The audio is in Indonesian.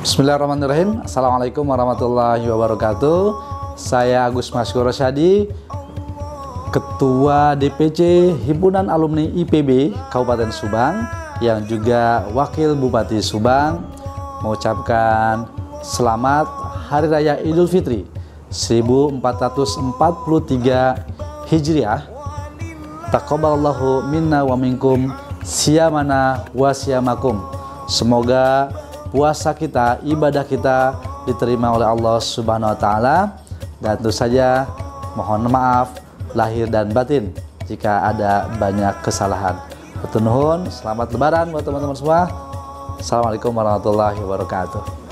Bismillahirrahmanirrahim. Assalamualaikum warahmatullahi wabarakatuh. Saya Agus Maskur Rosyadi Ketua DPC Himpunan Alumni IPB Kabupaten Subang Yang juga Wakil Bupati Subang Mengucapkan selamat Hari Raya Idul Fitri 1443 Hijriah. Taqabbalallahu minna wa minkum siyamana wa siyamakum. Semoga puasa kita, ibadah kita diterima oleh Allah Subhanahu wa taala dan tentu saja mohon maaf lahir dan batin jika ada banyak kesalahan. Nuhun, selamat lebaran buat teman-teman semua. Assalamualaikum warahmatullahi wabarakatuh.